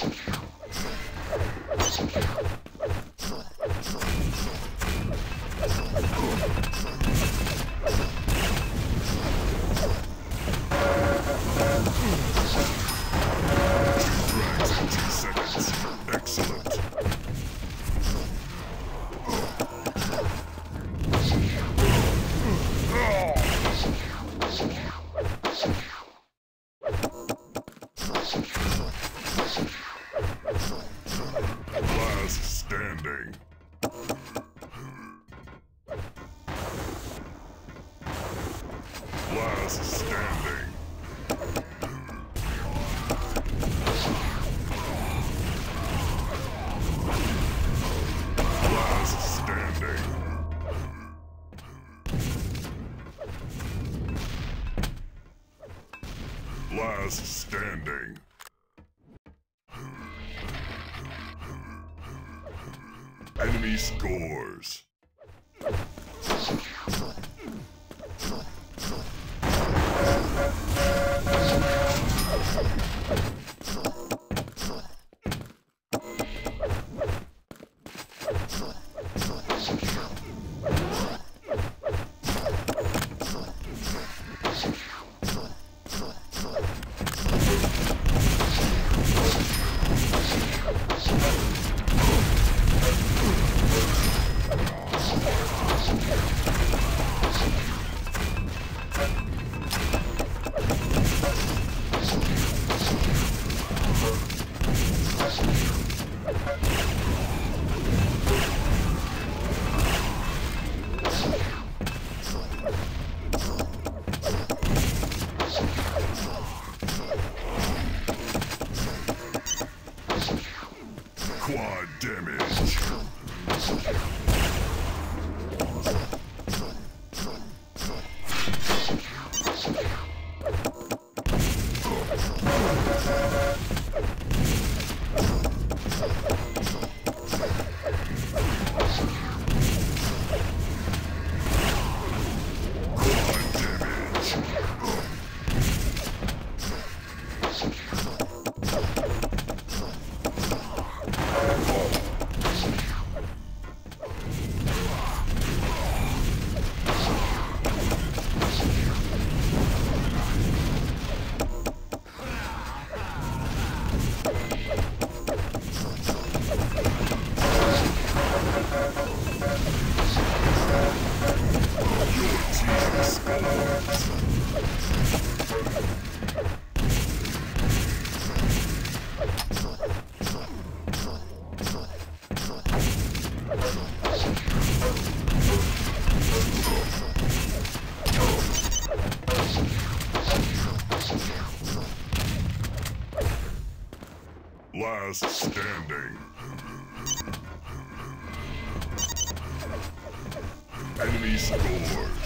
Thank you. Scores. Enemy scores.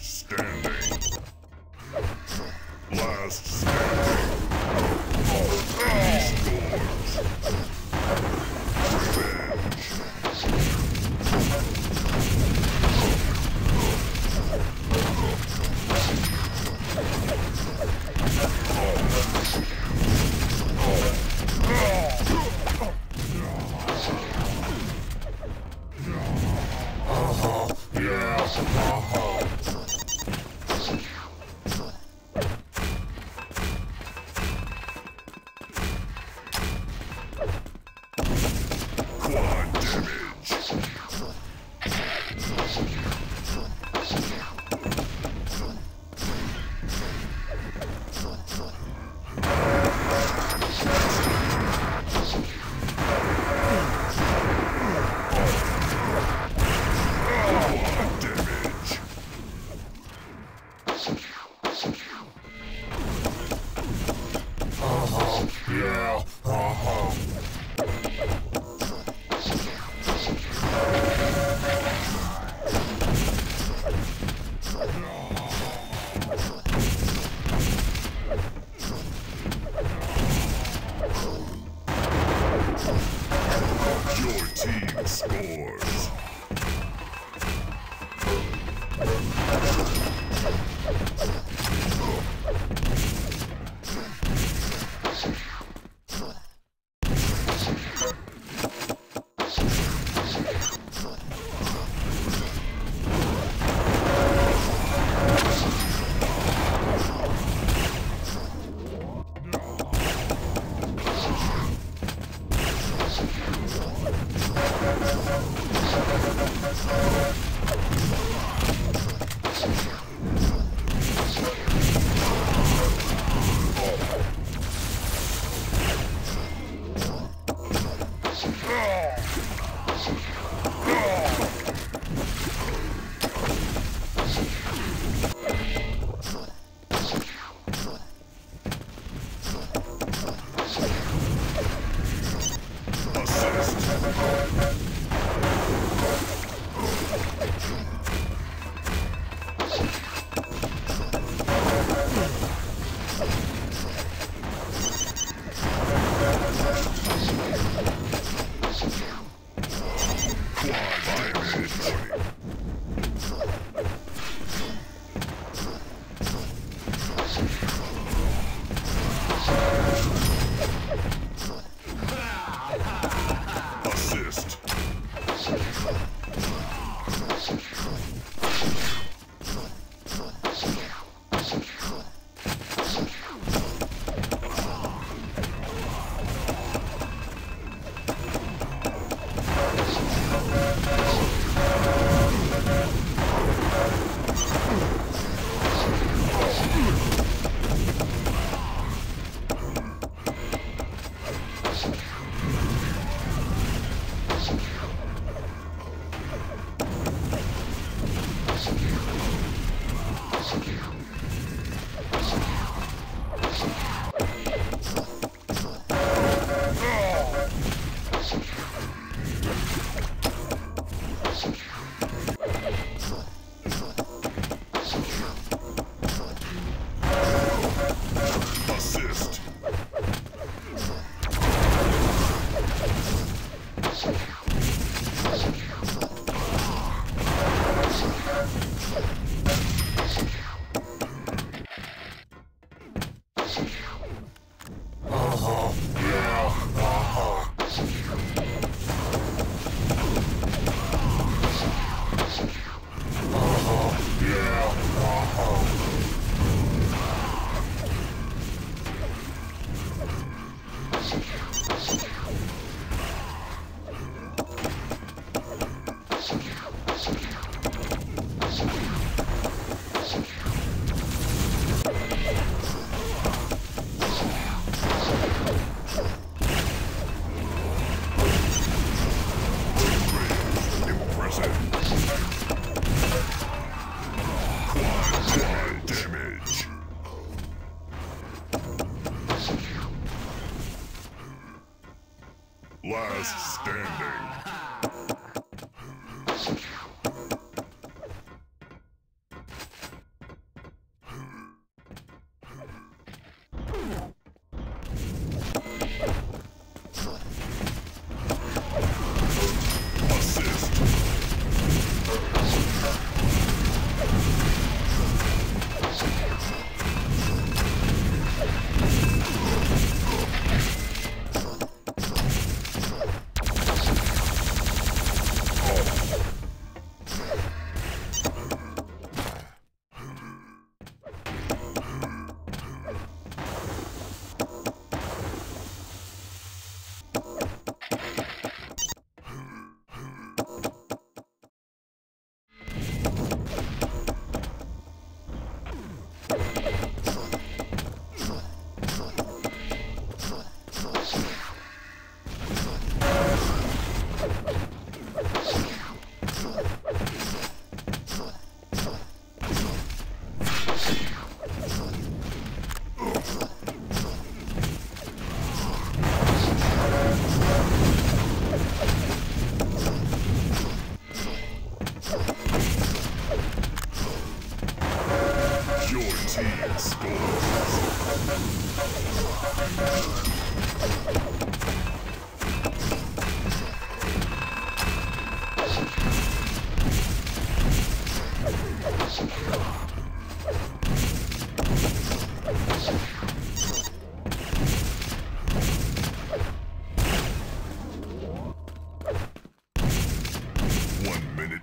Standing. Last standing. Your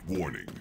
warning.